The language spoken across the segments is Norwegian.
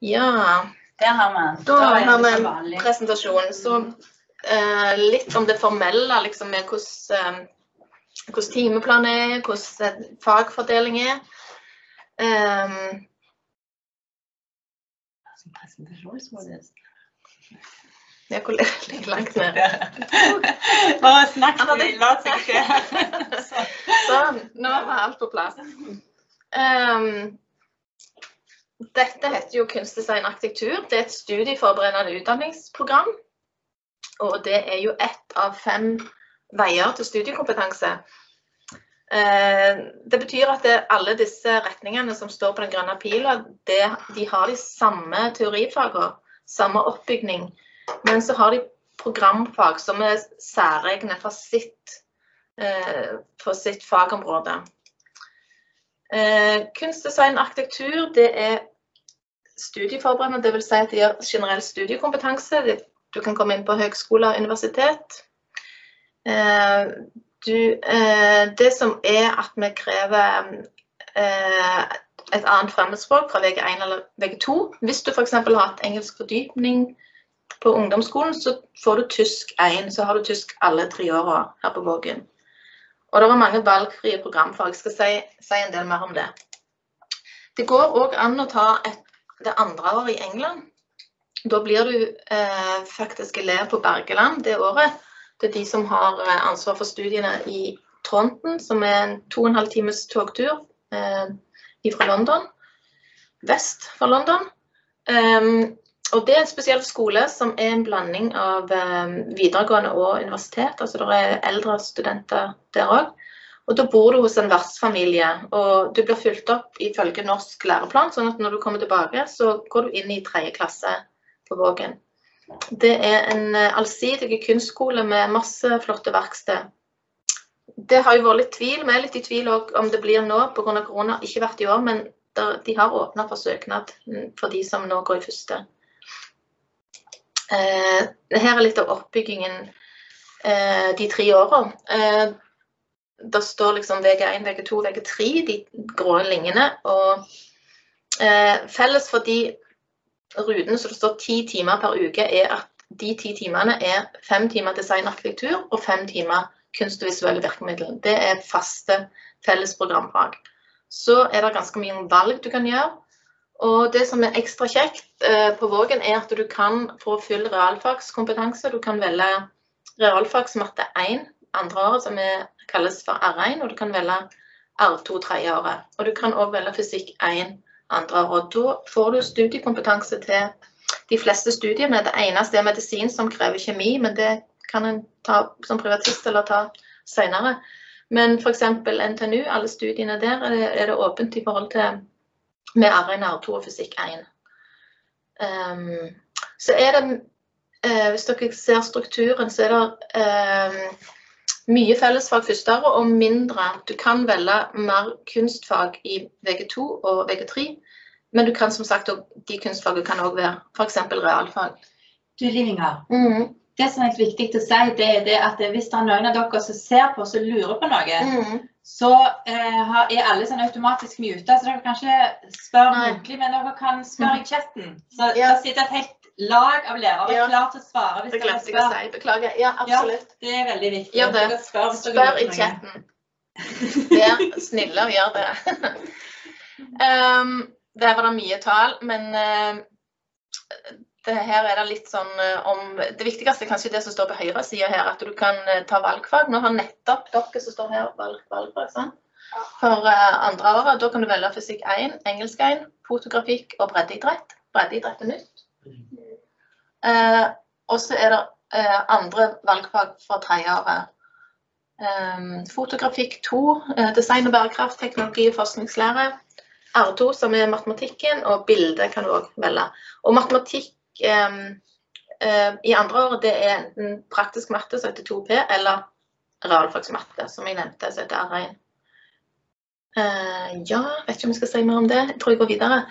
Ja, Der har vi da er har vi en presentasjon. Så eh, litt om det formelle, liksom med hvordan, eh, hvordan timeplanen er, hvordan eh, fagfordeling er. Um, ja, hvor ligger langt ned? Bare snakk la seg ikke Sånn, nå var alt på plass. Ehm, dette heter jo kunstdesign arkitektur. Det er et studieforberedende utdanningsprogram. Og det er jo ett av fem veier til studiekompetanse. Eh, det betyr at det, alle disse retningene som står på den grønne pila, det, de har de samme teorifagene, samme oppbygning. Men så har de programfag som er særegne for sitt eh, for sitt fagområde. Eh, kunstdesign arkitektur det er studieforberedende, dvs. Si at de har generell studiekompetanse. Du kan komme inn på høgskole og universitet. Eh, du, eh, det som er at vi krever eh, et annet fremmedspråk fra VG1 eller VG2. Hvis du f.eks. har hatt engelsk fordypning på ungdomsskolen, så får du tysk 1. Så har du tysk alle tre åra her på Vågen. Og det var mange valgfrie programfag. Jeg skal si, si en del mer om det. Det går òg an å ta et, det andre året i England. Da blir du eh, faktisk elev på Bergeland det året. Det er de som har eh, ansvar for studiene i Tronten, som er en to og en halv times togtur eh, fra London. Vest for London. Um, og det er en spesiell skole som er en blanding av um, videregående og universitet. Altså det er eldre studenter der òg. Og da bor du hos en vertsfamilie, og du blir fulgt opp ifølge norsk læreplan. sånn at når du kommer tilbake, så går du inn i tredje klasse på Vågen. Det er en eh, allsidig kunstskole med masse flotte verksted. Det har jo vært litt tvil, vi er litt i tvil om det blir nå pga. korona. Ikke vært i år, men de har åpna for søknad mm, for de som nå går i første. Eh, her er litt av oppbyggingen eh, de tre åra. Det står liksom VG1, VG2, VG3, de grå linjene. Og eh, felles for de rutene som det står ti timer per uke, er at de ti timene er fem timer design og fem timer kunst og visuelle virkemidler. Det er faste felles programfag. Så er det ganske mye valg du kan gjøre. Og det som er ekstra kjekt eh, på Vågen, er at du kan få full realfagskompetanse. Du kan velge realfagsmatte 1 andre året, som er, kalles for R1, og du kan velge R2 tredje året. Og du kan òg velge fysikk 1 andre året. Da får du studiekompetanse til de fleste studiene. Det eneste er medisin som krever kjemi, men det kan en ta som privatist eller ta senere. Men f.eks. NTNU, alle studiene der, er det, åpent i forhold til med R1, R2 og fysikk 1. Um, så er det, uh, hvis dere ser strukturen, så er det ehm, mye fellesfag første året og mindre. Du kan velge mer kunstfag i VG2 og VG3, men du kan som sagt også, de kunstfagene kan òg være f.eks. realfag. Du, Liv Inger. Mm. Det som er viktig å si, det er det at hvis det er noen av dere som ser på og lurer på noe, Mm. så eh, er alle sånn automatisk muta, så dere kan ikke spørre muntlig, men dere kan spørre i chatten. Så Ja. det sitter et helt lag av lærere Ja. klar til å svare hvis dere spør. si. Beklager. Ja, absolutt. Ja, Det er veldig viktig. Gjør det. Spør, Spør i chatten. Vær snille og gjør det. um, der var det mye tall, men uh, det her er det litt sånn uh, om Det viktigste er kanskje det som står på høyre side her, at du kan uh, ta valgfag. Nå har nettopp dere som står her, valgt valgfag. sant? For uh, andre året. Da kan du velge fysikk 1, engelsk 1, fotografikk og breddeidrett. Breddeidrett er nytt. Uh, og så er det uh, andre valgfag fra tredjeåret. Um, fotografikk 2, uh, design og bærekraft, teknologi og forskningslære. R2, som er matematikken, og bilde kan du òg velge. Og matematikk uh, i andre året, det er enten praktisk matte, som heter 2P, eller realfagsmatte, som jeg nevnte, som heter R1. Uh, ja, vet ikke om jeg skal si mer om det. Jeg tror jeg går videre.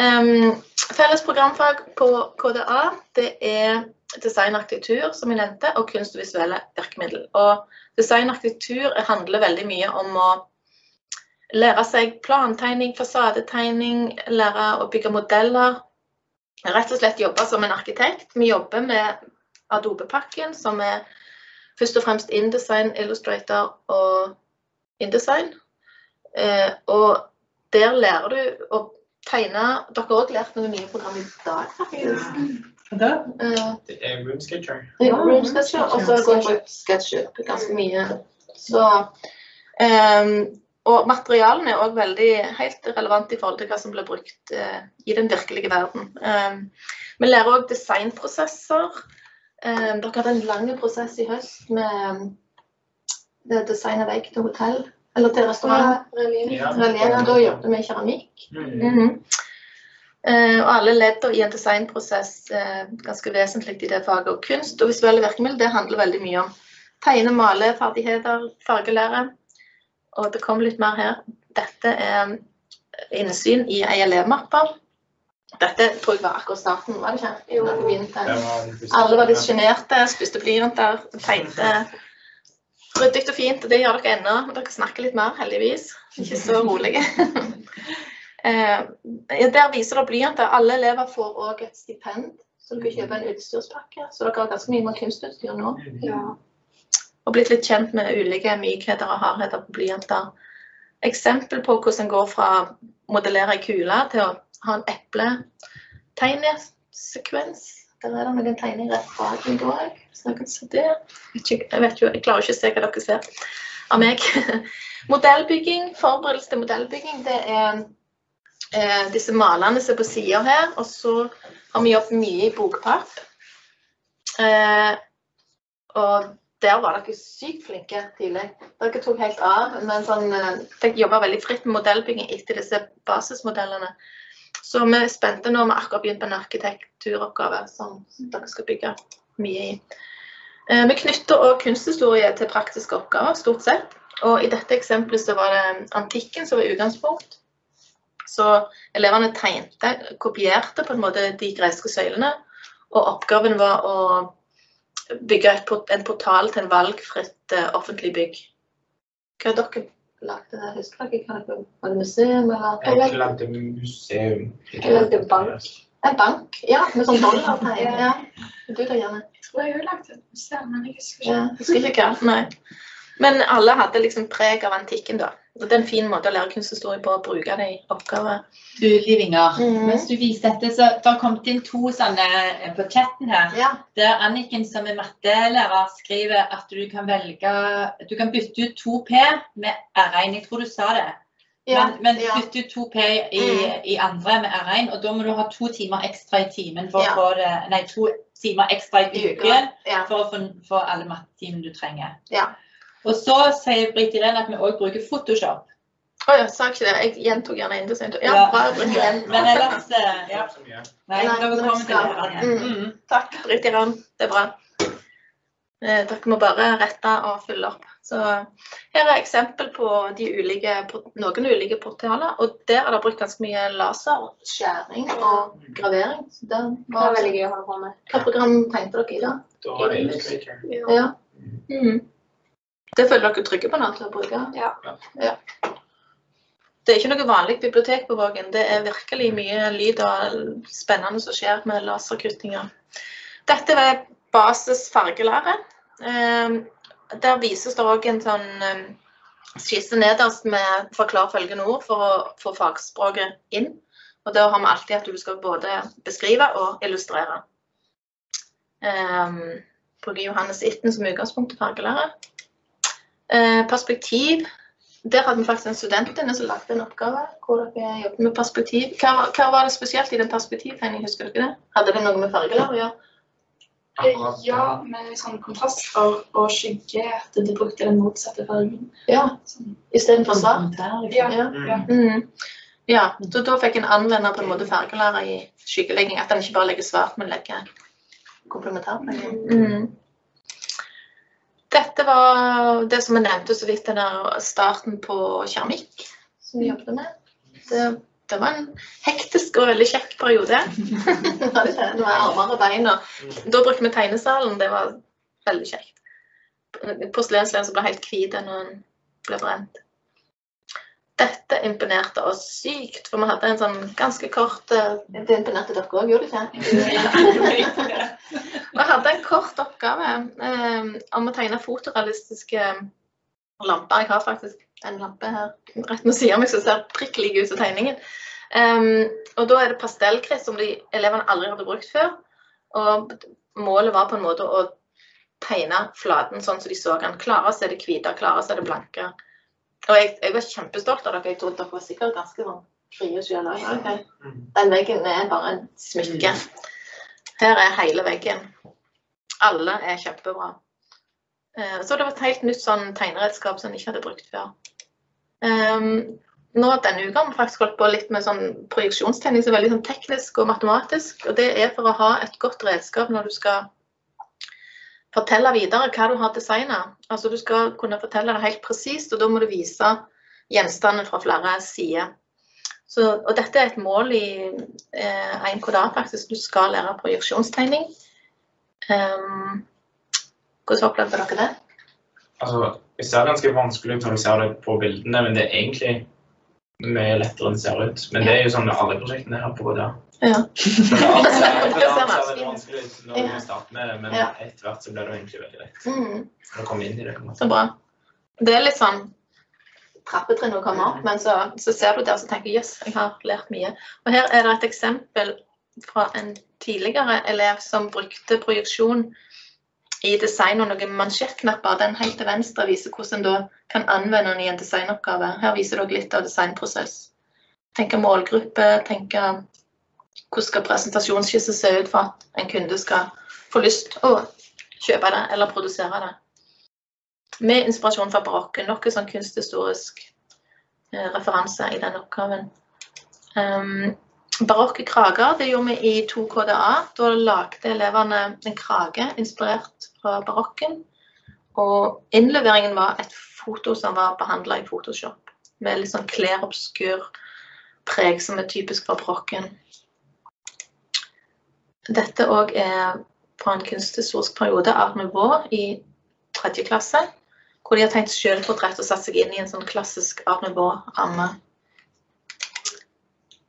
Um, felles programfag på KDA, det er designarkitektur, som jeg nevnte, og kunst og visuelle virkemidler. Og designarkitektur handler veldig mye om å lære seg plantegning, fasadetegning, lære å bygge modeller, rett og slett jobbe som en arkitekt. Vi jobber med Adobe-pakken, som er først og fremst InDesign, Illustrator og InDesign. Eh, og der lærer du å tegne Dere har også lært noe mye program i dag, faktisk. Eh, Det er Room Sketcher. Ja, Room Sketcher, og så går jeg på SketchUp ganske mye. Så, um, og materialene er òg veldig helt relevant i forhold til hva som blir brukt uh, i den virkelige verden. Um, vi lærer òg designprosesser. Um, dere hadde en lang prosess i høst med det design av vegg til hotell, eller til restaurant. Ja. Relief, Da jobbet vi med keramikk. Mm. Mhm. Eh, og alle ledder i en designprosess er ganske vesentlig i det faget. Og kunst og visuelle virkemidler det handler veldig mye om tegne- og maleferdigheter, fargelære. Og det kommer litt mer her. Dette er innsyn i ei elevmappe. Dette tror jeg var akkurat starten, var det ikke? Jo, Alle var litt sjenerte, spiste blyanter, tegnte ryddig og fint. Og det gjør dere ennå. men Dere snakker litt mer, heldigvis. Ikke så rolige. Eh, der viser det blyanter. Alle elever får òg et stipend, så dere kjøper en utstyrspakke. Så dere har ganske mye mer kunstutstyr nå. Ja. Og blitt litt kjent med ulike mykheter og hardheter på blyanter. Eksempel på hvordan en går fra å modellere ei kule til å ha en epletegnesekvens. Der er det noen tegninger bak meg òg. Jeg vet jo, jeg klarer ikke å se hva dere ser av meg. Modellbygging, forberedelse til modellbygging, det er eh, disse malene som er på sida her. Og så har vi jobbet mye i bokpapp. Eh, og der var dere sykt flinke tidlig. Dere tok helt av. Men sånn, eh, fikk jobbe veldig fritt med modellbygging etter disse basismodellene. Så vi er spente nå. Vi har akkurat begynt på en arkitekturoppgave som dere skal bygge mye i. Eh, Vi knytter også kunsthistorie til praktiske oppgaver, stort sett. Og i dette eksempelet så var det antikken som var utgangspunkt. Så elevene tegnte, kopierte på en måte de greske søylene. Og oppgaven var å bygge en portal til en valgfritt eh, offentlig bygg. Hva er dere lagd? Husker dere hva det Var det museum, eller? Jeg lagde museum. Jeg lagde bank. En bank, ja. Med sånn dollartegn. Ja. Du da, Janne? Jeg tror jeg har lagt et museum, men jeg husker Ja, jeg husker ikke hva. Nei. Men alle hadde liksom preg av antikken, da. Og det er en fin måte å lære kunsthistorie på, å bruke det i oppgaver. Du, Liv Inger, Mhm. mens du viser dette, så det har kommet inn to sånne eh, på chatten her. Ja. Der Anniken som er mattelærer skriver at du kan velge Du kan bytte ut 2P med R1. Jeg tror du sa det. Ja. Men, men ja. bytte ut 2P i, i andre med R1, og da må du ha to timer ekstra i timen for å få det Nei, to timer ekstra i uken for å få alle mattetimene du trenger. Ja. Og så sier Britt Irene at vi òg bruker Photoshop. Å ja, sa ikke det. Jeg gjentok gjerne inn til sent. Ja, Ja. bra. Britt Irene. Men ellers eh, ja. Nei, Nei, dere men til det. Mm. Mm. Takk, Britt Irene. Det er bra. Eh, Dere må bare rette og fylle opp. Så her er eksempel på de ulike, noen ulike portaler. Og der er det brukt ganske mye laserskjæring og gravering. Så det var veldig gøy å holde på med. Hva program tegnte dere i da? Da var det Illustrator. Ja. Mhm. Det føler dere trygge på nå til å bruke? Ja. ja. Det er ikke noe vanlig bibliotek på Vågen. Det er virkelig mye lyd og spennende som skjer med laserkuttinger. Dette er basis fargelære. Eh, Der vises det òg en sånn eh, skisse nederst med forklar følgende ord for å få fagspråket inn. Og da har vi alltid at du skal både beskrive og illustrere. Um, bruker Johannes Itten som utgangspunkt til fargelære. Eh, perspektiv. Der hadde vi faktisk en student inne som lagde en oppgave hvor dere jobbet med perspektiv. Hva, hva var det spesielt i den perspektivtegningen, husker dere det? Hadde det noe med fargelag å gjøre? Ja, med sånn kontraster og skygge, at du brukte den motsatte fargen. Ja, Sånn. istedenfor svart? Ja. Ja. Ja. Mm. Ja, da, da fikk en anvende på en måte fargelære i skyggelegging. At en ikke bare legger svart, men legger komplementærfarge. Mm. Dette var det som jeg nevnte så vidt, den der starten på keramikk som vi jobbet med. Det, det var en hektisk og veldig kjekk periode. det var armer og bein. Og da brukte vi tegnesalen. Det var veldig kjekt. Porselenslensen ble helt hvit når den ble brent. dette imponerte oss sykt, for vi hadde en sånn ganske kort eh, Det imponerte dere òg, gjorde det ikke? Vi hadde en kort oppgave eh, om å tegne fotorealistiske lamper. Jeg har faktisk en lampe her rett ved siden av meg som ser prikk lik ut som tegningen. Um, og da er det pastellkritt som de elevene aldri hadde brukt før. Og målet var på en måte å tegne flaten sånn som de så den. Klare så er det hvite, klare så er det blanke. Og jeg, jeg var kjempestolt av dere. Jeg trodde dere var sikkert ganske sånn frie sjøl òg. Okay. Den veggen er bare en smykke. Her er hele veggen. Alle er kjempebra. Eh, Så det var et helt nytt sånn tegneredskap som jeg ikke hadde brukt før. Um, nå Denne uka har vi faktisk holdt på litt med sånn projeksjonstegning som er veldig sånn teknisk og matematisk. og Det er for å ha et godt redskap når du skal fortelle videre hva du har designa. Altså, du skal kunne fortelle det helt presist, og da må du vise gjenstandene fra flere sider. Så, og dette er et mål i eh, 1KDA, faktisk. Du skal lære projeksjonstegning. Um, hvordan opplevde dere det? Altså, det ser ganske vanskelig ut når vi ser det på bildene, men det er egentlig mye lettere enn det ser ut. Men det er jo sånn med alle prosjektene her på KDA. Ja. For det alt ser for alt ser vanskelig veldig ut. vanskelig ut når Ja. du starter med det, men Ja. etter hvert så blir det egentlig veldig lett. Mm. Når du kommer inn i det. Så bra. Det er litt sånn trappetrinn å komme opp, men så, så ser du der og tenker jøss, jeg har lært mye. Og her er det et eksempel fra en tidligere elev som brukte projeksjon i design og noen mansjettknapper. Den helt til venstre viser hvordan en da kan anvende den i en designoppgave. Her viser dere litt av designprosess. Tenke målgruppe, tenke hvordan skal presentasjonsskisse se ut for at en kunde skal få lyst å kjøpe det eller produsere det. Med inspirasjon fra barokken. Noe sånn kunsthistorisk eh, referanse i den oppgaven. Um, barokke krager det gjorde vi i 2KDA. Da lagde elevene en krage inspirert fra barokken. Og innleveringen var et foto som var behandla i Photoshop. Med litt sånn klerobskur preg som er typisk for barokken. Dette òg er fra en kunsthistorisk periode, Art nivå, i tredje klasse. Hvor de har tenkt selvportrett og satt seg inn i en sånn klassisk Art Nouveau-ramme.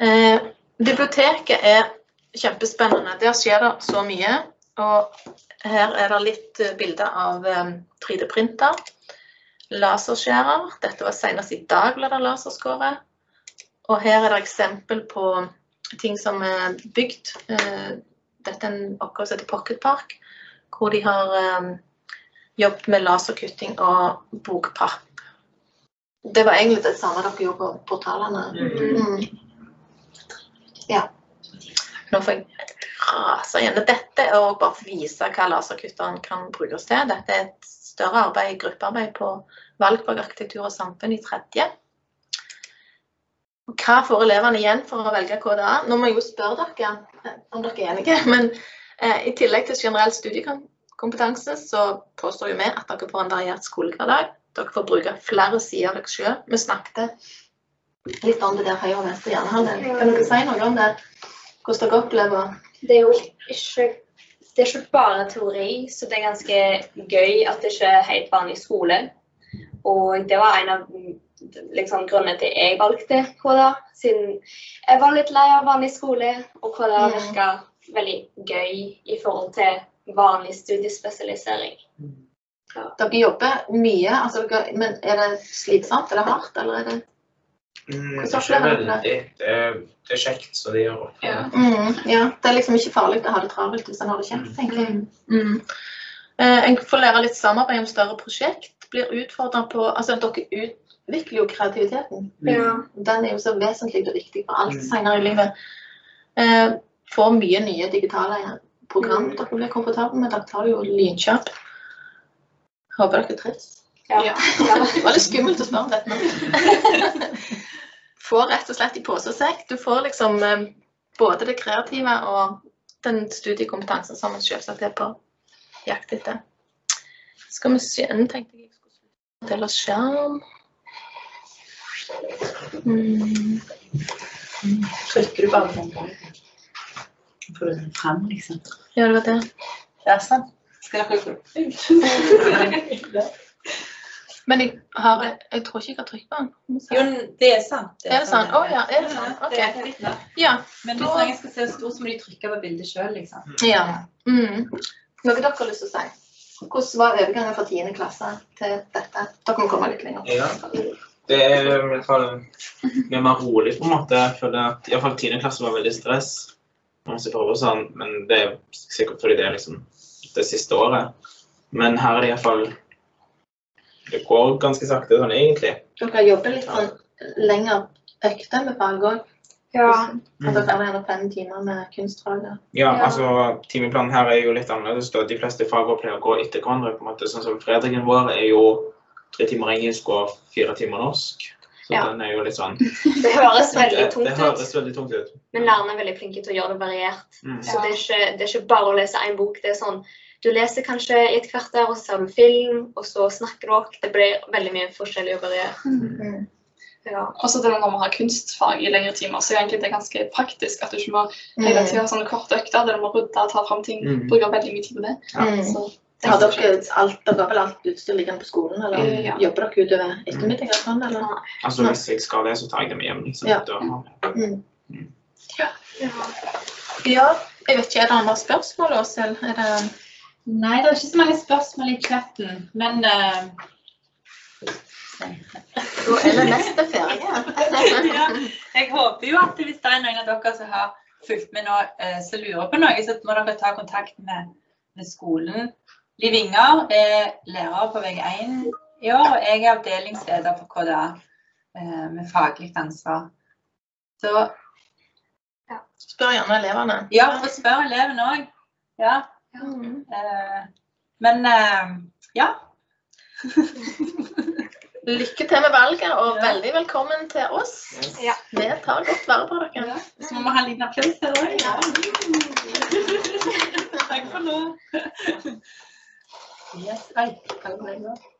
Eh, biblioteket er kjempespennende. Der skjer det så mye. Og her er det litt eh, bilder av eh, 3D-printer. Laserskjærer. Dette var senest i dag ble det laserskåret. Og her er det eksempel på ting som er bygd. Eh, dette er en oppgave som heter Pocket Park, hvor de har jobbet med laserkutting og bokpapp. Det var egentlig det samme dere gjorde på portalene. Mm. Ja. Nå får jeg rase igjen. Dette er bare for å vise hva laserkutteren kan brukes til. Dette er et større arbeid, gruppearbeid på valgfag arkitektur og samfunn i tredje. Hva får elevene igjen for å velge KDA? Nå må jeg jo spørre dere om dere er enige. Men eh, i tillegg til generell studiekompetanse, så påstår jo vi at dere får en variert skolehverdag. Dere får bruke flere sider av dere sjøl. Vi snakket litt om det der høyre og venstre hjernehalvdel. Kan dere si noe om det? Hvordan dere opplever Det er jo ikke det er ikke bare teori, så det er ganske gøy at det ikke er helt vanlig skole. Og det var en av liksom, grunnene til jeg valgte KDA, siden jeg var litt lei av vanlig skole, og KDA virka veldig gøy i forhold til vanlig studiespesialisering. Dere jobber mye, altså dere, men er det slitsomt? Er det hardt, eller er det Mm, ikke veldig. Det er, det er kjekt, så det gjør Ja. mm, Ja, det er liksom ikke farlig å ha det travelt hvis en har det kjekt, tenker jeg. Mm. Eh, En får lære litt samarbeid om større prosjekt. Blir utfordra på Altså, dere utvikler jo kreativiteten. Ja. Den er jo så vesentlig og viktig for alt Mm. senere i livet. Eh, Får mye nye digitale program Mm. dere blir komfortable med. Dere tar det jo lynkjapt. Håper dere trives. Ja. Ja. Det var litt skummelt å spørre om dette nå. Får rett og slett i pose og sekk. Du får liksom eh, både det kreative og den studiekompetansen som man selvsagt er på jakt etter. Skal vi se Nå tenkte jeg jeg skulle dele skjerm. Mm. Trykker du bare på den du den fram, liksom? Ja, det var det. Ja, sant. Skal dere gå ut? Men jeg, har, jeg tror ikke jeg har trykt på den. Jo, det er sant. Er det sant? Å ja, er det sant? Det er OK. fint nok. Ja. Men hvis noen skal se stort, så må de trykke på bildet sjøl, liksom. ja. Mm. Noe dere har lyst til å si? Hvordan var overgangen fra 10. klasse til dette? Dere må komme litt lenger. Ja. Det er i hvert fall mer rolig, på en måte. Jeg føler at i hvert fall 10. klasse var veldig stress. Sånn, men det er sikkert fordi det er liksom det siste året. Men her er det iallfall Det går ganske sakte sånn egentlig. Dere jobber litt sånn lenger økter med fag òg. Ja. At dere har gjerne fem timer med kunstfaget. Ja, Ja. altså Timeplanen her er jo litt annerledes. da. De fleste fag pleier å gå etter hverandre. på en måte. Sånn som fredagen vår er jo tre timer engelsk og fire timer norsk. Så Ja. den er jo litt sånn Det høres veldig Det, det tungt ut, høres veldig tungt ut. men lærerne er veldig flinke til å gjøre det variert. Mm. Så det er, ikke, det er ikke bare å lese én bok. Det er sånn, Du leser kanskje i et kvarter, og så ser du film, og så snakker dere. Det blir veldig mye forskjellig og variert. Mm. Ja. Også det når man har kunstfag i lengre timer, så er egentlig det ganske praktisk at du ikke må hele tiden ha sånne korte økter der du må rydde og ta fram ting. Mm. bruker veldig mye tid på det. Mm. Så det Har er dere, alt, dere har vel alt utstyr liggende på skolen, eller Ja. jobber dere utover ettermiddag? eller Sånn, eller? Altså Hvis jeg skal det, så tar jeg det med hjem. liksom. Ja. Da, Mm. Ja. Ja, jeg vet ikke, Er det andre spørsmål, Åshild? Det Nei, det er ikke så mange spørsmål i chatten, men uh... Da er neste ferie. ja, Jeg håper jo at hvis det er noen av dere som har fulgt med nå, eh, som lurer på noe, så må dere ta kontakt med, med skolen. Liv Inger er lærer på VG1 i år, og jeg er avdelingsleder på KDA eh, med faglig ansvar. Så Spør gjerne elevene. ja, og spør elevene òg. Ja. Mm. Eh, men eh, ja. Lykke til med valget, og Ja. veldig velkommen til oss. Ja. Vi tar godt vare på dere. Så må vi ha en liten applaus her òg. Ja. Takk for nå. Yes. Oi.